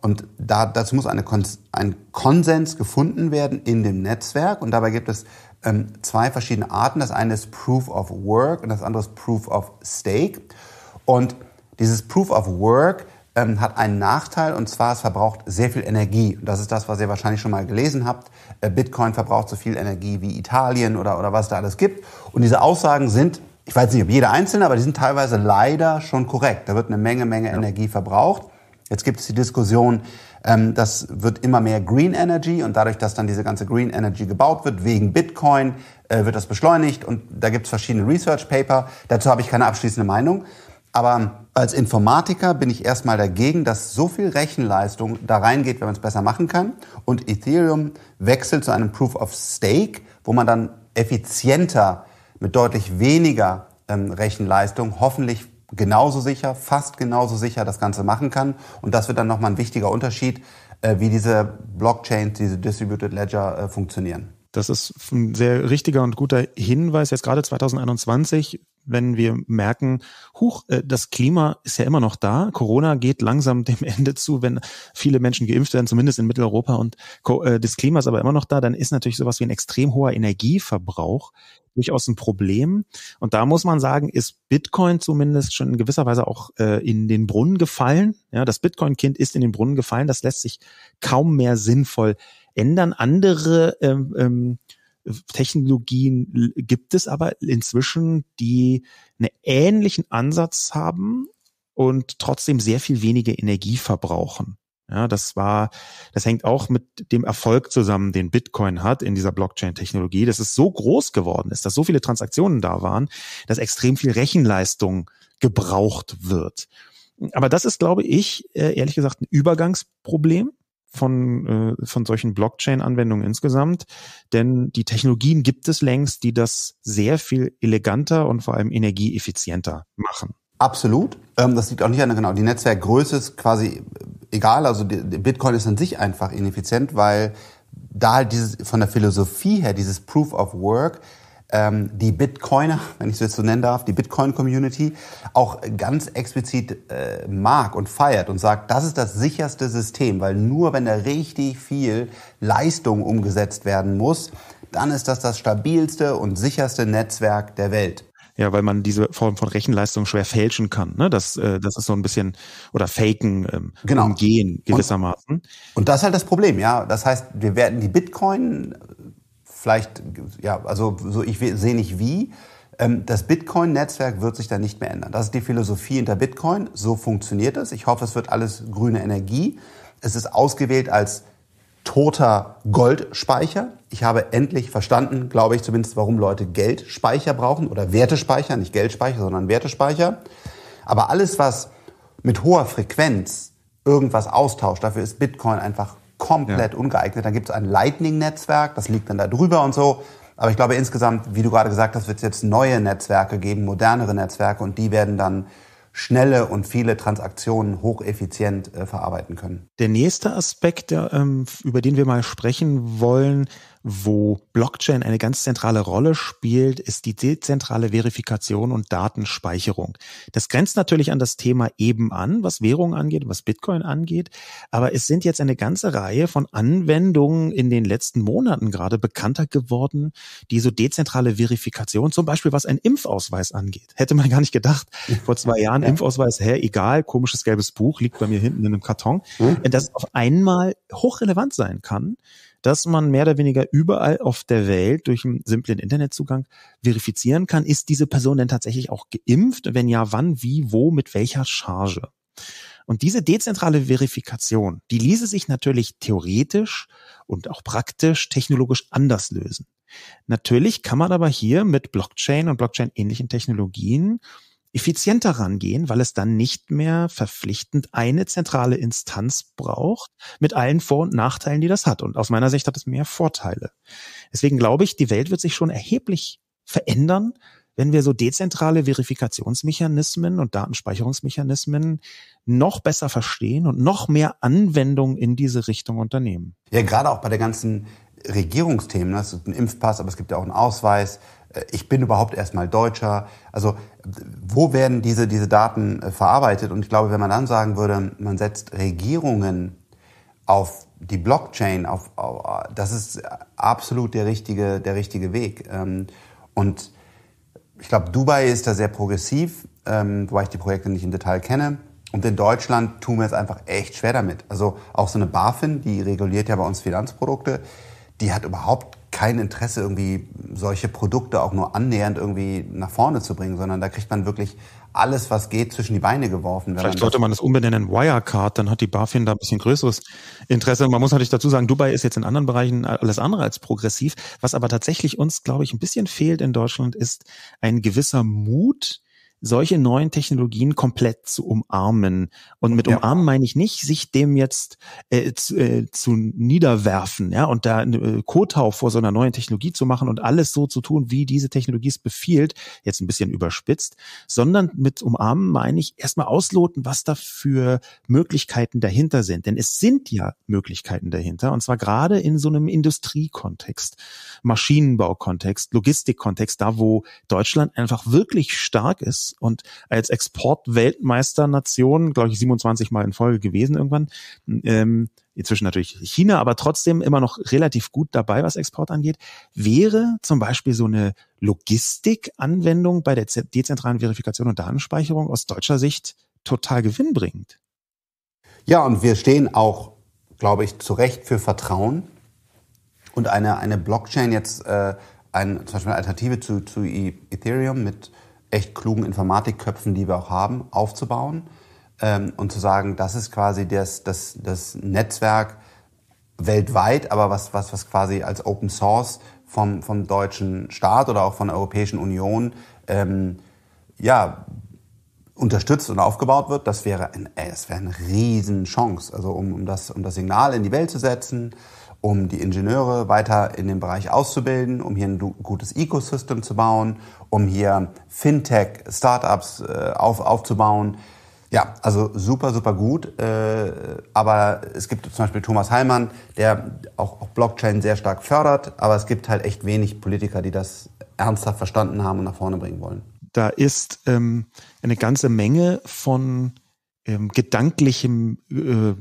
Und da, dazu muss eine Kons ein Konsens gefunden werden in dem Netzwerk. Und dabei gibt es ähm, zwei verschiedene Arten. Das eine ist Proof of Work und das andere ist Proof of Stake. Und dieses Proof of Work ähm, hat einen Nachteil und zwar es verbraucht sehr viel Energie. Und das ist das, was ihr wahrscheinlich schon mal gelesen habt. Äh, Bitcoin verbraucht so viel Energie wie Italien oder, oder was da alles gibt. Und diese Aussagen sind ich weiß nicht, ob jeder einzelne, aber die sind teilweise leider schon korrekt. Da wird eine Menge, Menge ja. Energie verbraucht. Jetzt gibt es die Diskussion, Ähm, das wird immer mehr Green Energy und dadurch, dass dann diese ganze Green Energy gebaut wird, wegen Bitcoin, äh, wird das beschleunigt und da gibt es verschiedene Research Paper. Dazu habe ich keine abschließende Meinung. Aber als Informatiker bin ich erstmal dagegen, dass so viel Rechenleistung da reingeht, wenn man es besser machen kann. Und Ethereum wechselt zu einem Proof of Stake, wo man dann effizienter mit deutlich weniger ähm, Rechenleistung hoffentlich genauso sicher, fast genauso sicher das Ganze machen kann. Und das wird dann nochmal ein wichtiger Unterschied, äh, wie diese Blockchains, diese Distributed Ledger äh, funktionieren. Das ist ein sehr richtiger und guter Hinweis. Jetzt gerade 2021 wenn wir merken, huch, äh, das Klima ist ja immer noch da, Corona geht langsam dem <laughs> Ende zu, wenn viele Menschen geimpft werden, zumindest in Mitteleuropa und äh, das Klima ist aber immer noch da, dann ist natürlich sowas wie ein extrem hoher Energieverbrauch durchaus ein Problem. Und da muss man sagen, ist Bitcoin zumindest schon in gewisser Weise auch äh, in den Brunnen gefallen. Ja, das Bitcoin-Kind ist in den Brunnen gefallen. Das lässt sich kaum mehr sinnvoll ändern. Andere ähm, ähm, Technologien gibt es aber inzwischen, die einen ähnlichen Ansatz haben und trotzdem sehr viel weniger Energie verbrauchen. Ja, das war, das hängt auch mit dem Erfolg zusammen, den Bitcoin hat in dieser Blockchain-Technologie, dass es so groß geworden ist, dass so viele Transaktionen da waren, dass extrem viel Rechenleistung gebraucht wird. Aber das ist, glaube ich, äh, ehrlich gesagt ein Übergangsproblem von, äh, von solchen Blockchain-Anwendungen insgesamt. Denn die Technologien gibt es längst, die das sehr viel eleganter und vor allem energieeffizienter machen. Absolut. Ähm, das liegt auch nicht an genau. Die Netzwerkgröße ist quasi egal. Also die, Bitcoin ist an sich einfach ineffizient, weil da halt dieses von der Philosophie her dieses Proof of Work ähm, die Bitcoiner, wenn ich es jetzt so nennen darf, die Bitcoin-Community auch ganz explizit äh, mag und feiert und sagt, das ist das sicherste System, weil nur wenn da richtig viel Leistung umgesetzt werden muss, dann ist das das stabilste und sicherste Netzwerk der Welt. Ja, weil man diese Form von Rechenleistung schwer fälschen kann. Ne? Das, äh, das ist so ein bisschen oder faken, ähm, genau. umgehen gewissermaßen. Und, und das ist halt das Problem, ja. Das heißt, wir werden die Bitcoin vielleicht, ja, also so ich sehe nicht wie. Ähm, das Bitcoin-Netzwerk wird sich da nicht mehr ändern. Das ist die Philosophie hinter Bitcoin. So funktioniert es. Ich hoffe, es wird alles grüne Energie. Es ist ausgewählt als toter Goldspeicher. Ich habe endlich verstanden, glaube ich zumindest, warum Leute Geldspeicher brauchen oder Wertespeicher, nicht Geldspeicher, sondern Wertespeicher. Aber alles, was mit hoher Frequenz irgendwas austauscht, dafür ist Bitcoin einfach komplett ja. ungeeignet. Dann gibt es ein Lightning-Netzwerk, das liegt dann da drüber und so. Aber ich glaube insgesamt, wie du gerade gesagt hast, wird es jetzt neue Netzwerke geben, modernere Netzwerke und die werden dann schnelle und viele Transaktionen hocheffizient äh, verarbeiten können. Der nächste Aspekt, der, ähm, über den wir mal sprechen wollen, wo Blockchain eine ganz zentrale Rolle spielt, ist die dezentrale Verifikation und Datenspeicherung. Das grenzt natürlich an das Thema eben an, was Währung angeht, was Bitcoin angeht. Aber es sind jetzt eine ganze Reihe von Anwendungen in den letzten Monaten gerade bekannter geworden, die so dezentrale Verifikation, zum Beispiel was ein Impfausweis angeht. Hätte man gar nicht gedacht. Vor zwei <laughs> Jahren ja. Impfausweis, hä, egal, komisches gelbes Buch liegt bei mir hinten in einem Karton, hm? das auf einmal hochrelevant sein kann dass man mehr oder weniger überall auf der Welt durch einen simplen Internetzugang verifizieren kann, ist diese Person denn tatsächlich auch geimpft? Wenn ja, wann, wie, wo, mit welcher Charge? Und diese dezentrale Verifikation, die ließe sich natürlich theoretisch und auch praktisch technologisch anders lösen. Natürlich kann man aber hier mit Blockchain und Blockchain-ähnlichen Technologien effizienter rangehen, weil es dann nicht mehr verpflichtend eine zentrale Instanz braucht mit allen Vor- und Nachteilen, die das hat. Und aus meiner Sicht hat es mehr Vorteile. Deswegen glaube ich, die Welt wird sich schon erheblich verändern, wenn wir so dezentrale Verifikationsmechanismen und Datenspeicherungsmechanismen noch besser verstehen und noch mehr Anwendungen in diese Richtung unternehmen. Ja, gerade auch bei der ganzen Regierungsthemen. Das ist ein Impfpass, aber es gibt ja auch einen Ausweis. Äh, ich bin überhaupt erstmal Deutscher. Also wo werden diese, diese Daten äh, verarbeitet? Und ich glaube, wenn man dann sagen würde, man setzt Regierungen auf die Blockchain, auf, auf das ist absolut der richtige, der richtige Weg. Ähm, und ich glaube, Dubai ist da sehr progressiv, ähm, wobei ich die Projekte nicht im Detail kenne. Und in Deutschland tun wir es einfach echt schwer damit. Also auch so eine BaFin, die reguliert ja bei uns Finanzprodukte, die hat überhaupt kein Interesse, irgendwie solche Produkte auch nur annähernd irgendwie nach vorne zu bringen, sondern da kriegt man wirklich alles, was geht, zwischen die Beine geworfen. Vielleicht sollte man das umbenennen Wirecard, dann hat die BaFin da ein bisschen größeres Interesse. Man muss natürlich dazu sagen, Dubai ist jetzt in anderen Bereichen alles andere als progressiv. Was aber tatsächlich uns, glaube ich, ein bisschen fehlt in Deutschland, ist ein gewisser Mut, solche neuen Technologien komplett zu umarmen. Und mit ja. umarmen meine ich nicht, sich dem jetzt äh, zu, äh, zu niederwerfen, ja, und da äh, Kotau vor so einer neuen Technologie zu machen und alles so zu tun, wie diese Technologie es befiehlt, jetzt ein bisschen überspitzt, sondern mit umarmen meine ich erstmal ausloten, was da für Möglichkeiten dahinter sind. Denn es sind ja Möglichkeiten dahinter, und zwar gerade in so einem Industriekontext, Maschinenbaukontext, Logistikkontext, da wo Deutschland einfach wirklich stark ist und als Exportweltmeisternation, glaube ich, 27 Mal in Folge gewesen irgendwann. Ähm, inzwischen natürlich China, aber trotzdem immer noch relativ gut dabei, was Export angeht, wäre zum Beispiel so eine Logistikanwendung bei der dezentralen Verifikation und Datenspeicherung aus deutscher Sicht total gewinnbringend. Ja, und wir stehen auch, glaube ich, zu Recht für Vertrauen. Und eine, eine Blockchain jetzt, äh, ein, zum Beispiel eine Alternative zu, zu e-, Ethereum mit echt klugen Informatikköpfen, die wir auch haben, aufzubauen ähm, und zu sagen, das ist quasi das, das, das Netzwerk weltweit, aber was, was, was quasi als Open Source vom, vom deutschen Staat oder auch von der Europäischen Union ähm, ja, unterstützt und aufgebaut wird, das wäre, ein, ey, das wäre eine Riesenchance, also um, um, das, um das Signal in die Welt zu setzen, um die Ingenieure weiter in dem Bereich auszubilden, um hier ein gutes Ecosystem zu bauen, um hier Fintech-Startups äh, auf, aufzubauen. Ja, also super, super gut. Äh, aber es gibt zum Beispiel Thomas Heilmann, der auch, auch Blockchain sehr stark fördert, aber es gibt halt echt wenig Politiker, die das ernsthaft verstanden haben und nach vorne bringen wollen. Da ist ähm, eine ganze Menge von ähm, gedanklichem äh,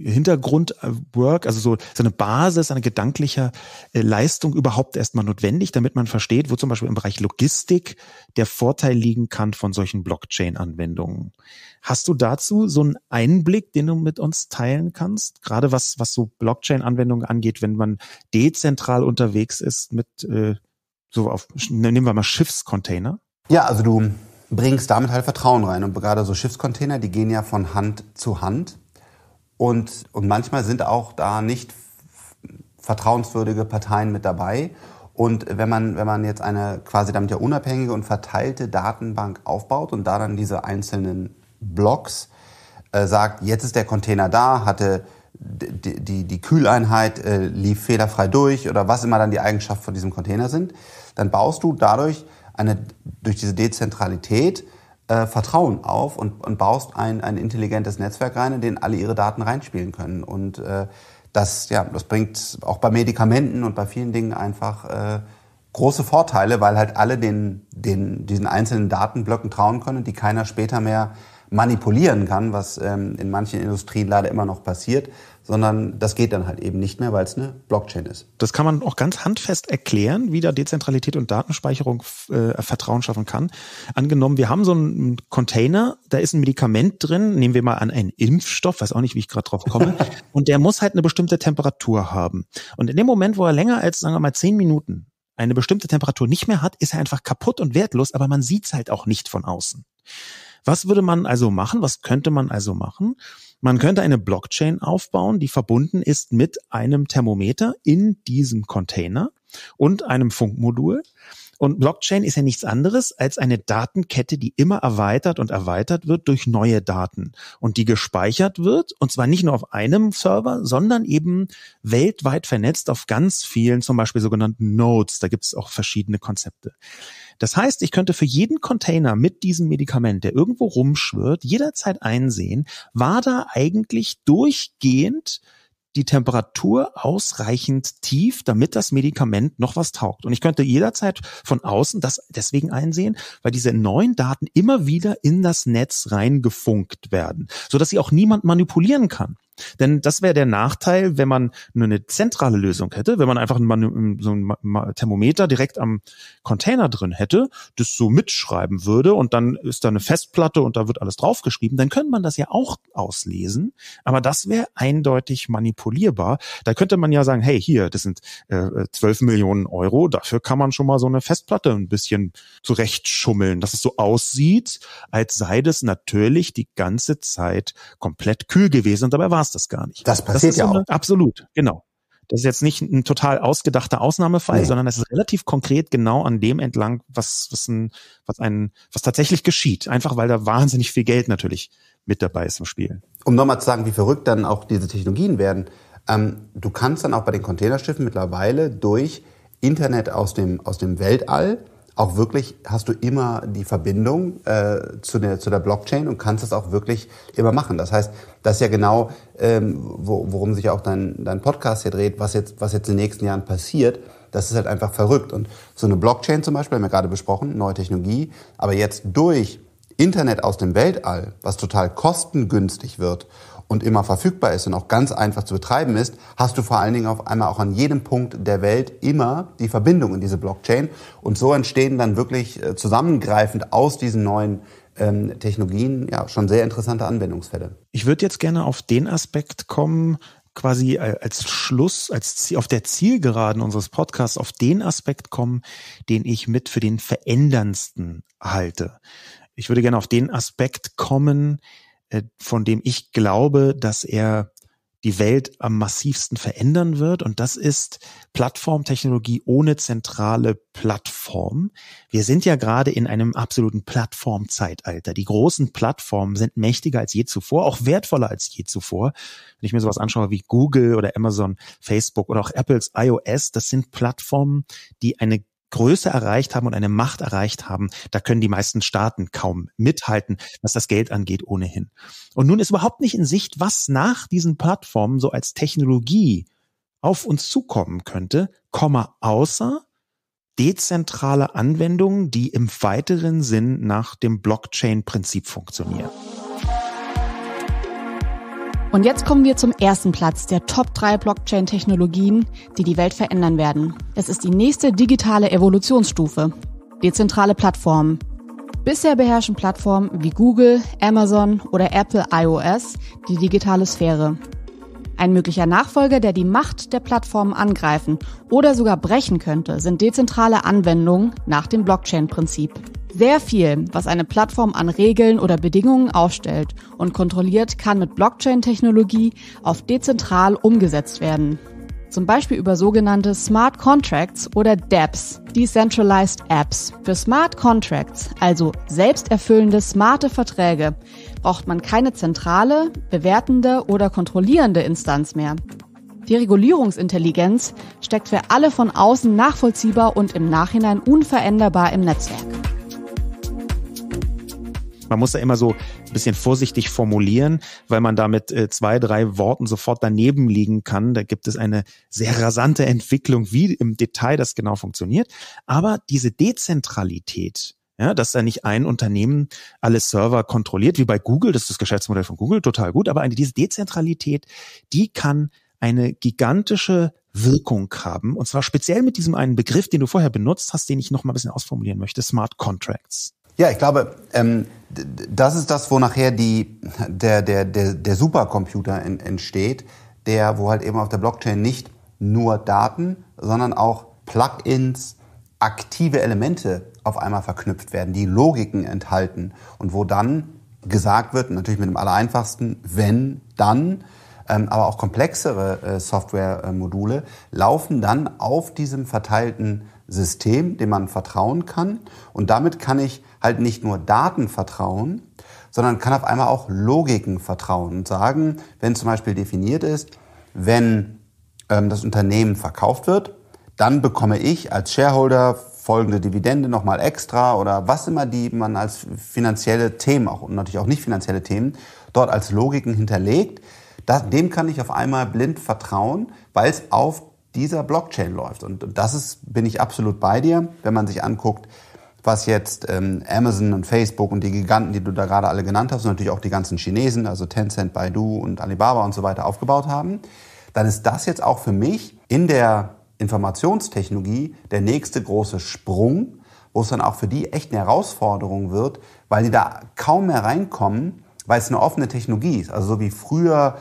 Hintergrundwork, also so, so eine Basis, eine gedankliche äh, Leistung überhaupt erstmal notwendig, damit man versteht, wo zum Beispiel im Bereich Logistik der Vorteil liegen kann von solchen Blockchain-Anwendungen. Hast du dazu so einen Einblick, den du mit uns teilen kannst? Gerade was, was so Blockchain-Anwendungen angeht, wenn man dezentral unterwegs ist mit äh, so auf, nehmen wir mal Schiffscontainer? Ja, also du bringst damit halt Vertrauen rein. Und gerade so Schiffscontainer, die gehen ja von Hand zu Hand. Und, und manchmal sind auch da nicht vertrauenswürdige Parteien mit dabei. Und wenn man, wenn man jetzt eine quasi damit ja unabhängige und verteilte Datenbank aufbaut und da dann diese einzelnen Blocks äh, sagt, jetzt ist der Container da, hatte die, die, die Kühleinheit äh, lief fehlerfrei durch oder was immer dann die Eigenschaften von diesem Container sind, dann baust du dadurch eine, durch diese Dezentralität äh, Vertrauen auf und, und baust ein, ein intelligentes Netzwerk rein, in dem alle ihre Daten reinspielen können. Und äh, das, ja, das bringt auch bei Medikamenten und bei vielen Dingen einfach äh, große Vorteile, weil halt alle den, den, diesen einzelnen Datenblöcken trauen können, die keiner später mehr manipulieren kann, was ähm, in manchen Industrien leider immer noch passiert, sondern das geht dann halt eben nicht mehr, weil es eine Blockchain ist. Das kann man auch ganz handfest erklären, wie da Dezentralität und Datenspeicherung äh, Vertrauen schaffen kann. Angenommen, wir haben so einen Container, da ist ein Medikament drin, nehmen wir mal an einen Impfstoff, weiß auch nicht, wie ich gerade drauf komme, <laughs> und der muss halt eine bestimmte Temperatur haben. Und in dem Moment, wo er länger als, sagen wir mal, zehn Minuten eine bestimmte Temperatur nicht mehr hat, ist er einfach kaputt und wertlos, aber man sieht es halt auch nicht von außen. Was würde man also machen? Was könnte man also machen? Man könnte eine Blockchain aufbauen, die verbunden ist mit einem Thermometer in diesem Container und einem Funkmodul. Und Blockchain ist ja nichts anderes als eine Datenkette, die immer erweitert und erweitert wird durch neue Daten und die gespeichert wird und zwar nicht nur auf einem Server, sondern eben weltweit vernetzt auf ganz vielen, zum Beispiel sogenannten Nodes. Da gibt es auch verschiedene Konzepte. Das heißt, ich könnte für jeden Container mit diesem Medikament, der irgendwo rumschwirrt, jederzeit einsehen, war da eigentlich durchgehend die Temperatur ausreichend tief, damit das Medikament noch was taugt. Und ich könnte jederzeit von außen das deswegen einsehen, weil diese neuen Daten immer wieder in das Netz reingefunkt werden, so dass sie auch niemand manipulieren kann. Denn das wäre der Nachteil, wenn man nur eine zentrale Lösung hätte, wenn man einfach ein, so ein Thermometer direkt am Container drin hätte, das so mitschreiben würde und dann ist da eine Festplatte und da wird alles draufgeschrieben, dann könnte man das ja auch auslesen. Aber das wäre eindeutig manipulierbar. Da könnte man ja sagen, hey, hier, das sind äh, 12 Millionen Euro, dafür kann man schon mal so eine Festplatte ein bisschen zurechtschummeln, dass es so aussieht, als sei das natürlich die ganze Zeit komplett kühl gewesen und dabei war es das gar nicht. Das passiert das ja so auch. absolut, genau. Das ist jetzt nicht ein total ausgedachter Ausnahmefall, nee. sondern es ist relativ konkret genau an dem entlang, was, was, ein, was, ein, was tatsächlich geschieht. Einfach weil da wahnsinnig viel Geld natürlich mit dabei ist im Spiel. Um nochmal zu sagen, wie verrückt dann auch diese Technologien werden. Ähm, du kannst dann auch bei den Containerschiffen mittlerweile durch Internet aus dem, aus dem Weltall auch wirklich hast du immer die Verbindung äh, zu, der, zu der Blockchain und kannst es auch wirklich immer machen. Das heißt, das ist ja genau, ähm, wo, worum sich auch dein, dein Podcast hier dreht, was jetzt, was jetzt in den nächsten Jahren passiert. Das ist halt einfach verrückt. Und so eine Blockchain zum Beispiel, haben wir gerade besprochen, neue Technologie, aber jetzt durch Internet aus dem Weltall, was total kostengünstig wird und immer verfügbar ist und auch ganz einfach zu betreiben ist, hast du vor allen Dingen auf einmal auch an jedem Punkt der Welt immer die Verbindung in diese Blockchain. Und so entstehen dann wirklich äh, zusammengreifend aus diesen neuen ähm, Technologien ja schon sehr interessante Anwendungsfälle. Ich würde jetzt gerne auf den Aspekt kommen, quasi äh, als Schluss, als auf der Zielgeraden unseres Podcasts auf den Aspekt kommen, den ich mit für den veränderndsten halte. Ich würde gerne auf den Aspekt kommen, von dem ich glaube, dass er die Welt am massivsten verändern wird. Und das ist Plattformtechnologie ohne zentrale Plattform. Wir sind ja gerade in einem absoluten Plattformzeitalter. Die großen Plattformen sind mächtiger als je zuvor, auch wertvoller als je zuvor. Wenn ich mir sowas anschaue wie Google oder Amazon, Facebook oder auch Apples iOS, das sind Plattformen, die eine Größe erreicht haben und eine Macht erreicht haben, da können die meisten Staaten kaum mithalten, was das Geld angeht, ohnehin. Und nun ist überhaupt nicht in Sicht, was nach diesen Plattformen so als Technologie auf uns zukommen könnte, Komma, außer dezentrale Anwendungen, die im weiteren Sinn nach dem Blockchain-Prinzip funktionieren. Und jetzt kommen wir zum ersten Platz der Top 3 Blockchain-Technologien, die die Welt verändern werden. Es ist die nächste digitale Evolutionsstufe. Dezentrale Plattformen. Bisher beherrschen Plattformen wie Google, Amazon oder Apple iOS die digitale Sphäre. Ein möglicher Nachfolger, der die Macht der Plattformen angreifen oder sogar brechen könnte, sind dezentrale Anwendungen nach dem Blockchain-Prinzip. Sehr viel, was eine Plattform an Regeln oder Bedingungen aufstellt und kontrolliert, kann mit Blockchain-Technologie auf dezentral umgesetzt werden. Zum Beispiel über sogenannte Smart Contracts oder DApps, Decentralized Apps. Für Smart Contracts, also selbsterfüllende smarte Verträge, braucht man keine zentrale, bewertende oder kontrollierende Instanz mehr. Die Regulierungsintelligenz steckt für alle von außen nachvollziehbar und im Nachhinein unveränderbar im Netzwerk. Man muss da immer so bisschen vorsichtig formulieren, weil man da mit äh, zwei, drei Worten sofort daneben liegen kann. Da gibt es eine sehr rasante Entwicklung, wie im Detail das genau funktioniert. Aber diese Dezentralität, ja, dass da nicht ein Unternehmen alle Server kontrolliert, wie bei Google, das ist das Geschäftsmodell von Google, total gut, aber eine, diese Dezentralität, die kann eine gigantische Wirkung haben. Und zwar speziell mit diesem einen Begriff, den du vorher benutzt hast, den ich noch mal ein bisschen ausformulieren möchte, Smart Contracts. Ja, ich glaube, ähm, das ist das, wo nachher die, der, der, der, der Supercomputer in, entsteht, der, wo halt eben auf der Blockchain nicht nur Daten, sondern auch Plugins, aktive Elemente auf einmal verknüpft werden, die Logiken enthalten und wo dann gesagt wird, natürlich mit dem allereinfachsten, wenn, dann, ähm, aber auch komplexere äh, Softwaremodule laufen dann auf diesem verteilten System, dem man vertrauen kann. Und damit kann ich halt nicht nur Daten vertrauen, sondern kann auf einmal auch Logiken vertrauen und sagen, wenn zum Beispiel definiert ist, wenn ähm, das Unternehmen verkauft wird, dann bekomme ich als Shareholder folgende Dividende nochmal extra oder was immer die man als finanzielle Themen auch und natürlich auch nicht finanzielle Themen dort als Logiken hinterlegt, das, dem kann ich auf einmal blind vertrauen, weil es auf dieser Blockchain läuft. Und das ist, bin ich absolut bei dir, wenn man sich anguckt, was jetzt ähm, Amazon und Facebook und die Giganten, die du da gerade alle genannt hast, und natürlich auch die ganzen Chinesen, also Tencent, Baidu und Alibaba und so weiter aufgebaut haben, dann ist das jetzt auch für mich in der Informationstechnologie der nächste große Sprung, wo es dann auch für die echt eine Herausforderung wird, weil die da kaum mehr reinkommen, weil es eine offene Technologie ist. Also so wie früher,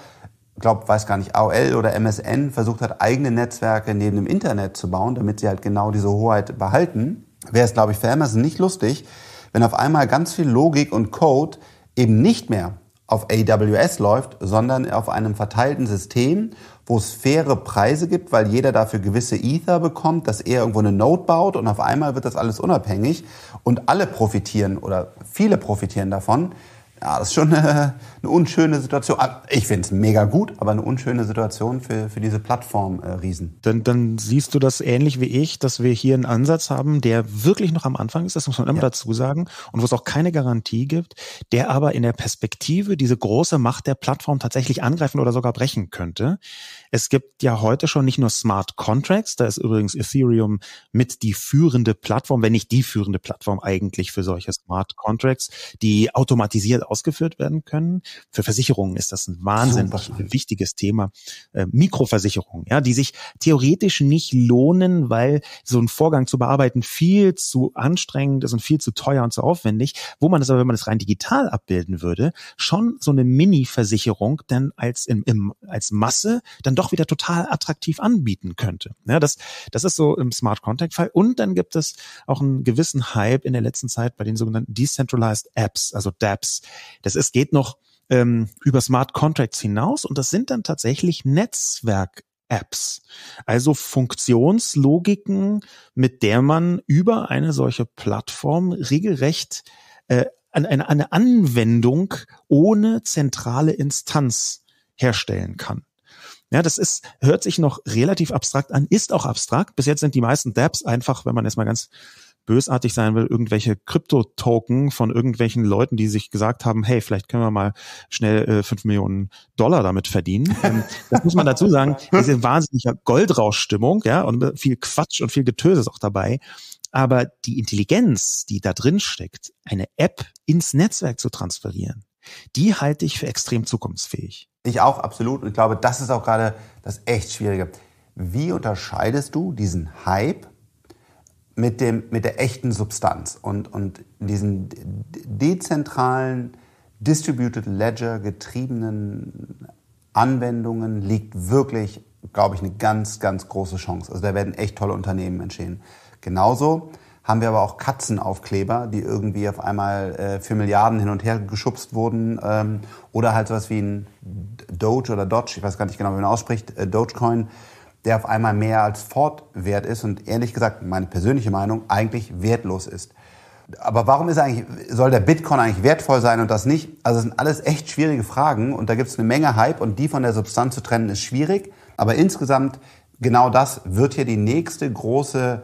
glaube weiß gar nicht, AOL oder MSN versucht hat, eigene Netzwerke neben dem Internet zu bauen, damit sie halt genau diese Hoheit behalten, wäre es, glaube ich, für Amazon nicht lustig, wenn auf einmal ganz viel Logik und Code eben nicht mehr auf AWS läuft, sondern auf einem verteilten System, wo es faire Preise gibt, weil jeder dafür gewisse Ether bekommt, dass er irgendwo eine Node baut und auf einmal wird das alles unabhängig und alle profitieren oder viele profitieren davon, ja, das ist schon eine, eine unschöne Situation. Ah, ich finde es mega gut, aber eine unschöne Situation für, für diese Plattform-Riesen. Äh, dann, dann siehst du das ähnlich wie ich, dass wir hier einen Ansatz haben, der wirklich noch am Anfang ist, das muss man immer ja. dazu sagen, und wo es auch keine Garantie gibt, der aber in der Perspektive diese große Macht der Plattform tatsächlich angreifen oder sogar brechen könnte. Es gibt ja heute schon nicht nur Smart Contracts, da ist übrigens Ethereum mit die führende Plattform, wenn nicht die führende Plattform eigentlich für solche Smart Contracts, die automatisiert ausgeführt werden können. Für Versicherungen ist das ein wahnsinnig Super. wichtiges Thema. Äh, Mikroversicherungen, ja, die sich theoretisch nicht lohnen, weil so ein Vorgang zu bearbeiten viel zu anstrengend ist und viel zu teuer und zu aufwendig, wo man das aber, wenn man das rein digital abbilden würde, schon so eine Mini-Versicherung dann als, im, im, als Masse dann doch wieder total attraktiv anbieten könnte. Ja, das, das ist so im Smart Contact Fall. Und dann gibt es auch einen gewissen Hype in der letzten Zeit bei den sogenannten Decentralized Apps, also DApps, das ist, geht noch ähm, über Smart Contracts hinaus und das sind dann tatsächlich Netzwerk Apps. Also Funktionslogiken, mit der man über eine solche Plattform regelrecht äh, eine, eine Anwendung ohne zentrale Instanz herstellen kann. Ja, das ist, hört sich noch relativ abstrakt an, ist auch abstrakt. Bis jetzt sind die meisten Dapps einfach, wenn man jetzt mal ganz bösartig sein will, irgendwelche Krypto-Token von irgendwelchen Leuten, die sich gesagt haben, hey, vielleicht können wir mal schnell äh, 5 Millionen Dollar damit verdienen. Ähm, das muss man dazu sagen, <laughs> diese wahnsinnige Goldrauschstimmung, ja, und viel Quatsch und viel Getöse ist auch dabei. Aber die Intelligenz, die da drin steckt, eine App ins Netzwerk zu transferieren, die halte ich für extrem zukunftsfähig. Ich auch, absolut. Und ich glaube, das ist auch gerade das echt Schwierige. Wie unterscheidest du diesen Hype mit, dem, mit der echten Substanz. Und, und diesen dezentralen, Distributed Ledger getriebenen Anwendungen liegt wirklich, glaube ich, eine ganz, ganz große Chance. Also da werden echt tolle Unternehmen entstehen. Genauso haben wir aber auch Katzenaufkleber, die irgendwie auf einmal äh, für Milliarden hin und her geschubst wurden. Ähm, oder halt sowas wie ein Doge oder Dodge, ich weiß gar nicht genau, wie man ausspricht, äh, Dogecoin, der auf einmal mehr als Fortwert ist und ehrlich gesagt, meine persönliche Meinung, eigentlich wertlos ist. Aber warum ist eigentlich, soll der Bitcoin eigentlich wertvoll sein und das nicht? Also das sind alles echt schwierige Fragen und da gibt es eine Menge Hype und die von der Substanz zu trennen ist schwierig. Aber insgesamt genau das wird hier die nächste große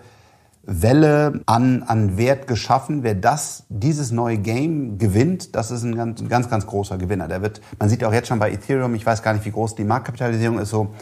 Welle an, an Wert geschaffen. Wer das, dieses neue Game gewinnt, das ist ein ganz, ganz, ganz großer Gewinner. Der wird, man sieht auch jetzt schon bei Ethereum, ich weiß gar nicht, wie groß die Marktkapitalisierung ist, so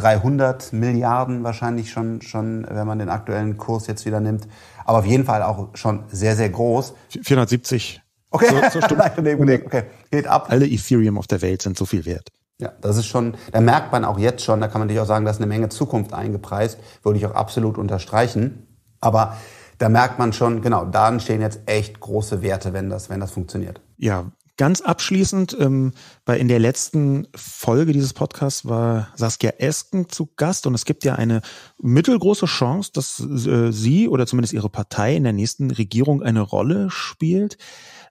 300 Milliarden wahrscheinlich schon, schon, wenn man den aktuellen Kurs jetzt wieder nimmt. Aber auf jeden Fall auch schon sehr, sehr groß. 470. Okay, so, so <laughs> okay. geht ab. Alle Ethereum auf der Welt sind so viel wert. Ja, das ist schon, da merkt man auch jetzt schon, da kann man natürlich auch sagen, da ist eine Menge Zukunft eingepreist, würde ich auch absolut unterstreichen. Aber da merkt man schon, genau, da entstehen jetzt echt große Werte, wenn das, wenn das funktioniert. Ja, Ganz abschließend, ähm, bei in der letzten Folge dieses Podcasts war Saskia Esken zu Gast und es gibt ja eine mittelgroße Chance, dass äh, sie oder zumindest ihre Partei in der nächsten Regierung eine Rolle spielt.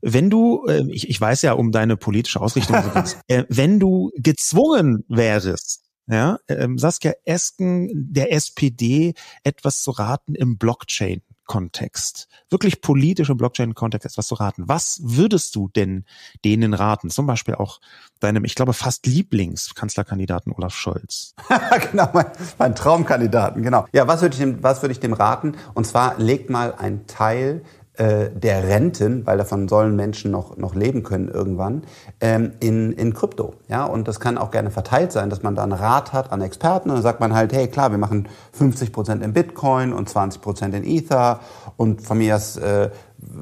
Wenn du, äh, ich, ich weiß ja um deine politische Ausrichtung, <laughs> äh, wenn du gezwungen wärst, ja, ähm, Saskia Esken der SPD etwas zu raten im Blockchain Kontext, wirklich politisch im Blockchain-Kontext etwas zu raten. Was würdest du denn denen raten? Zum Beispiel auch deinem, ich glaube, fast Lieblingskanzlerkandidaten Olaf Scholz. <laughs> genau, mein, mein Traumkandidaten, genau. Ja, was würde ich dem, ich dem raten? Und zwar legt mal ein Teil äh, der Renten, weil davon sollen Menschen noch, noch leben können irgendwann, ähm, in, in Krypto. Ja? Und das kann auch gerne verteilt sein, dass man da einen Rat hat an Experten und dann sagt man halt, hey klar, wir machen 50 Prozent in Bitcoin und 20 Prozent in Ether und von mir ist äh,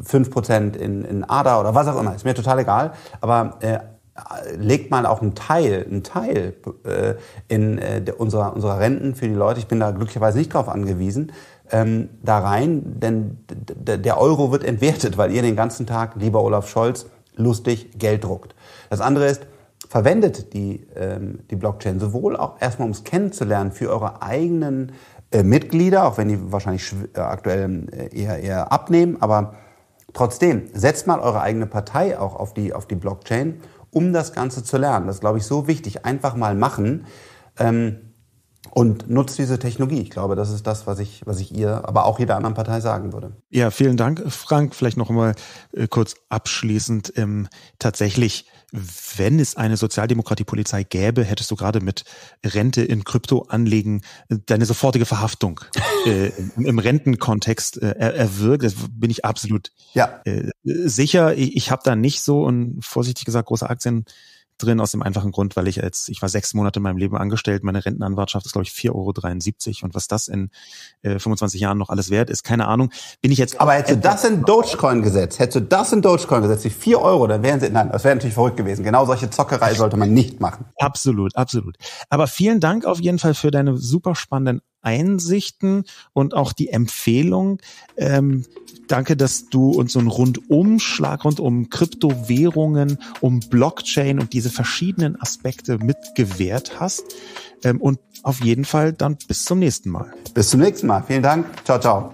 5 Prozent in, in ADA oder was auch immer, ist mir total egal. Aber äh, legt man auch einen Teil, einen Teil äh, in äh, unserer, unserer Renten für die Leute, ich bin da glücklicherweise nicht drauf angewiesen, ähm, da rein, denn der Euro wird entwertet, weil ihr den ganzen Tag, lieber Olaf Scholz, lustig Geld druckt. Das andere ist, verwendet die, ähm, die Blockchain sowohl auch erstmal, um es kennenzulernen, für eure eigenen äh, Mitglieder, auch wenn die wahrscheinlich äh, aktuell äh, eher, eher abnehmen, aber trotzdem, setzt mal eure eigene Partei auch auf die, auf die Blockchain um das Ganze zu lernen. Das ist, glaube ich, so wichtig. Einfach mal machen. Ähm, und nutzt diese Technologie. Ich glaube, das ist das, was ich, was ich ihr, aber auch jeder anderen Partei sagen würde. Ja, vielen Dank, Frank. Vielleicht noch mal äh, kurz abschließend. Ähm, tatsächlich wenn es eine Sozialdemokratiepolizei gäbe, hättest du gerade mit Rente in Krypto anlegen deine sofortige Verhaftung äh, im, im, Rentenkontext äh, erwirkt. Das bin ich absolut ja. äh, sicher. Ich, ich habe da nicht so und vorsichtig gesagt große Aktien drin aus dem einfachen Grund, weil ich als, ich war sechs Monate in meinem Leben angestellt, meine Rentenanwartschaft ist, glaube ich, 4,73 Euro und was das in äh, 25 Jahren noch alles wert ist, keine Ahnung. Bin ich jetzt. Aber hättest du das in Dogecoin gesetzt, hättest du das in Dogecoin gesetzt, die 4 Euro, dann wären sie, nein, das wäre natürlich verrückt gewesen. Genau solche Zockerei sollte man nicht machen. Absolut, absolut. Aber vielen Dank auf jeden Fall für deine super spannenden Einsichten und auch die Empfehlung. Ähm, danke, dass du uns so einen Rundumschlag rund um Kryptowährungen, um Blockchain und diese verschiedenen Aspekte mitgewährt hast. Ähm, und auf jeden Fall dann bis zum nächsten Mal. Bis zum nächsten Mal. Vielen Dank. Ciao, ciao.